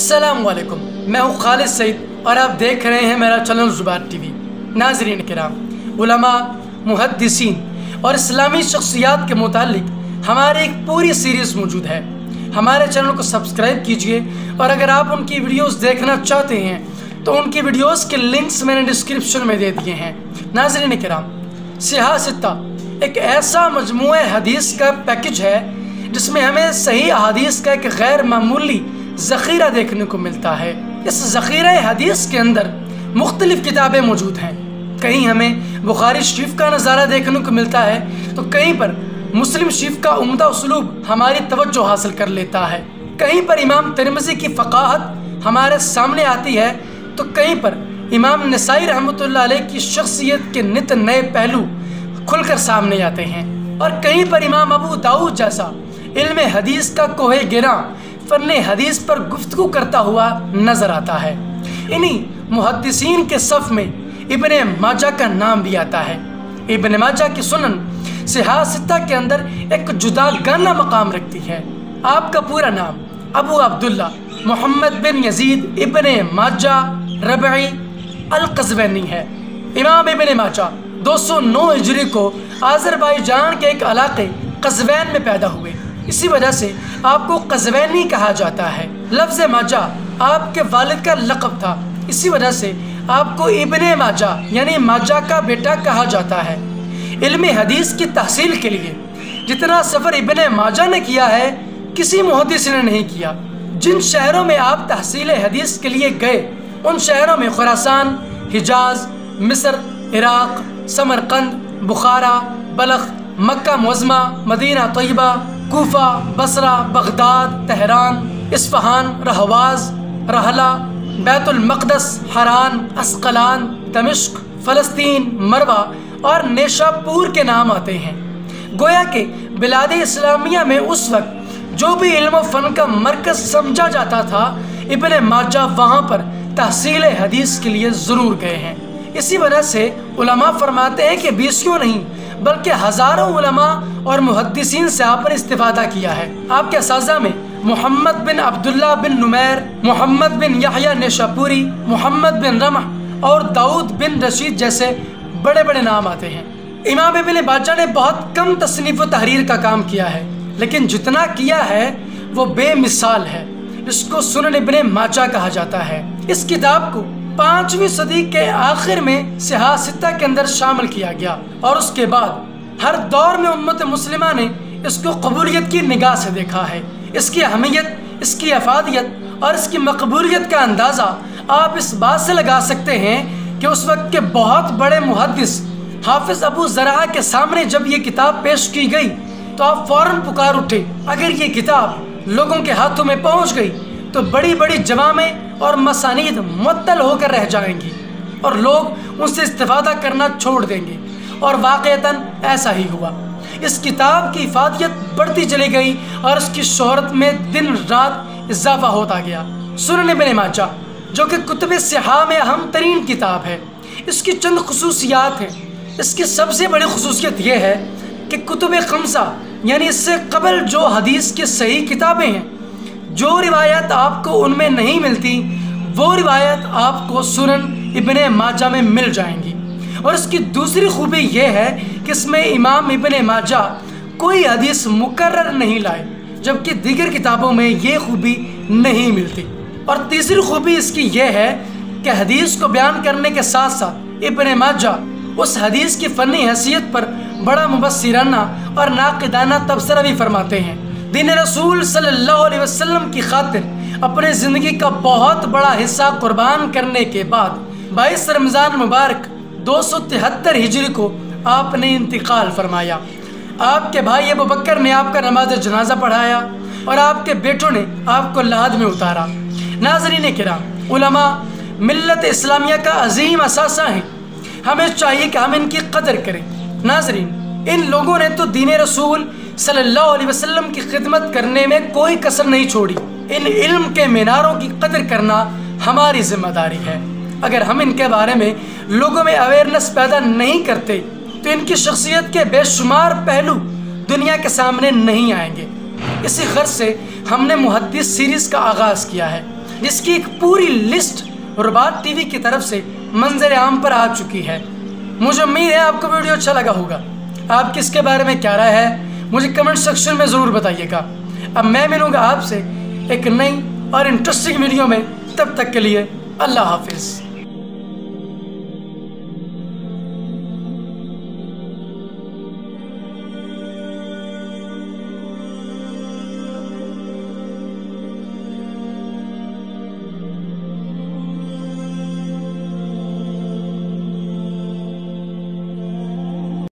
السلام علیکم، میں ہوں خالد سعید اور آپ دیکھ رہے ہیں میرا چینل زبان ٹی وی۔ ناظرین کرام، علماء، محدثین اور اسلامی شخصیات کے متعلق ہمارے ایک پوری سیریز موجود ہے۔ ہمارے چینل کو سبسکرائب کیجیے اور اگر آپ ان کی ویڈیوز دیکھنا چاہتے ہیں، تو ان کی ویڈیوز کے لنکس میں نے ڈسکرپشن میں دے دیے ہیں۔ ناظرین کرام، سیاہ ستہ ایک ایسا مجموعہ حدیث کا پیکج ہے جس میں ہمیں صحیح حدیث کا ایک غیر معمولی ذخیرہ دیکھنے کو ملتا ہے۔ اس ذخیرہ حدیث کے اندر مختلف کتابیں موجود ہیں۔ کہیں ہمیں بخاری شریف کا نظارہ دیکھنے کو ملتا ہے، تو کہیں پر مسلم شریف کا عمدہ اسلوب ہماری توجہ حاصل کر لیتا ہے۔ کہیں پر امام ترمزی کی فقاہت ہمارے سامنے آتی ہے، تو کہیں پر امام نسائی رحمۃ اللہ علیہ کی شخصیت کے نت نئے پہلو کھل کر سامنے آتے ہیں۔ اور کہیں پر امام ابو داؤد جیسا علم حدیث کا کوہ گراں فن حدیث پر گفتگو کرتا ہوا نظر آتا ہے۔ انہی محدثین کے صف میں ابن ماجہ کا نام بھی آتا ہے۔ ابن ماجہ کی سنن سیاستہ کے اندر ایک جدا گانا مقام رکھتی ہے۔ آپ کا پورا نام ابو عبداللہ محمد بن یزید ابن ماجہ ربعی القزوینی ہے۔ امام ابن ماجہ دو سو نو ہجری کو آذربائی جان کے ایک علاقے قزوین میں پیدا ہوئے۔ اسی وجہ سے آپ کو قزوینی کہا جاتا ہے۔ لفظ ماجہ آپ کے والد کا لقب تھا۔ اسی وجہ سے آپ کو ابن ماجہ یعنی ماجہ کا بیٹا کہا جاتا ہے۔ علم حدیث کی تحصیل کے لیے جتنا سفر ابن ماجہ نے کیا ہے، کسی محدث نے نہیں کیا۔ جن شہروں میں آپ تحصیل حدیث کے لیے گئے، ان شہروں میں Khorasan, Hejaz, Misr, Iraq, Samarkand, Bukhara, Balkh, Mecca, معظمہ، مدینہ طیبہ Kufa, Basra, Baghdad, Tehran, Isfahan, رہواز، رحلہ، بیت المقدس، حران، اسقلان، دمشق، فلسطین، مروہ اور نیشا پور کے نام آتے ہیں۔ گویا کہ بلاد اسلامیہ میں اس وقت جو بھی علم و فن کا مرکز سمجھا جاتا تھا، ابن ماجہ وہاں پر تحصیل حدیث کے لیے ضرور گئے ہیں۔ اسی وجہ سے علماء فرماتے ہیں کہ بیسیوں نہیں بلکہ ہزاروں علماء اور محدثین سے آپ نے استفادہ کیا ہے۔ آپ کے اساتذہ میں محمد بن عبداللہ بن نمیر، محمد بن یحییٰ نیشاپوری محمد بن رمح اور داؤد بن رشید جیسے بڑے بڑے نام آتے ہیں۔ امام ابن باجہ نے بہت کم تصنیف و تحریر کا کام کیا ہے، لیکن جتنا کیا ہے وہ بے مثال ہے۔ اس کو سنن ابن ماچا کہا جاتا ہے۔ اس کتاب کو پانچویں صدی کے آخر میں سیاستہ کے اندر شامل کیا گیا اور اس کے بعد ہر دور میں امت مسلمہ نے اس کو قبولیت کی نگاہ سے دیکھا ہے۔ اس کی اہمیت، اس کی افادیت اور اس کی مقبولیت کا اندازہ آپ اس بات سے لگا سکتے ہیں کہ اس وقت کے بہت بڑے محدث حافظ ابو ذرا کے سامنے جب یہ کتاب پیش کی گئی تو آپ فوراً پکار اٹھے۔ اگر یہ کتاب لوگوں کے ہاتھوں میں پہنچ گئی تو بڑی بڑی جوامع اور مسانید معطل ہو کر رہ جائیں گی اور لوگ ان سے استفادہ کرنا چھوڑ دیں گے اور واقعتاً ایسا ہی ہوا۔ اس کتاب کی افادیت بڑھتی چلی گئی اور اس کی شہرت میں دن رات اضافہ ہوتا گیا۔ سنن بن ماجہ، جو کہ کتب سیاح میں اہم ترین کتاب ہے۔ اس کی چند خصوصیات ہیں۔ اس کی سب سے بڑی خصوصیت یہ ہے کہ کتب خمسہ یعنی اس سے قبل جو حدیث کی صحیح کتابیں ہیں جو روایت آپ کو ان میں نہیں ملتی، وہ روایت آپ کو سنن ابن ماجہ میں مل جائیں گی۔ اور اس کی دوسری خوبی یہ ہے کہ اس میں امام ابن ماجہ کوئی حدیث مقرر نہیں لائے، جبکہ دیگر کتابوں میں یہ خوبی نہیں ملتی۔ اور تیسری خوبی اس کی یہ ہے کہ حدیث کو بیان کرنے کے ساتھ ساتھ ابن ماجہ اس حدیث کی فنی حیثیت پر بڑا مبصرانہ اور ناقدانہ تبصرہ بھی فرماتے ہیں۔ دین رسول صلی اللہ علیہ وسلم کی خاطر اپنے زندگی کا بہت بڑا حصہ قربان کرنے کے بعد بائیس رمضان مبارک دو سو تہتر ہجری کو آپ نے انتقال فرمایا۔ آپ کے بھائی ابو بکر نے آپ کا نماز جنازہ پڑھایا اور آپ کے بیٹوں نے آپ کو لحد میں اتارا۔ ناظرین کرام، علماء، ملت اسلامیہ کا عظیم اثاثہ ہیں۔ ہمیں چاہیے کہ ہم ان کی قدر کریں۔ ناظرین، ان لوگوں نے تو دین رسول صلی اللہ علیہ وسلم کی خدمت کرنے میں کوئی کسر نہیں چھوڑی۔ ان علم کے میناروں کی قدر کرنا ہماری ذمہ داری ہے۔ اگر ہم ان کے بارے میں لوگوں میں اویئرنس پیدا نہیں کرتے، تو ان کی شخصیت کے بے شمار پہلو دنیا کے سامنے نہیں آئیں گے۔ اسی غرض سے ہم نے محدث سیریز کا آغاز کیا ہے، جس کی ایک پوری لسٹ ربات ٹی وی کی طرف سے منظر عام پر آ چکی ہے۔ مجھے امید ہے آپ کو ویڈیو اچھا لگا ہوگا۔ آپ کس کے بارے میں کیا رائے ہے؟ مجھے کمنٹ سیکشن میں ضرور بتائیے گا۔ اب میں ملوں گا آپ سے ایک نئی اور انٹرسٹنگ ویڈیو میں۔ تب تک کے لیے اللہ حافظ۔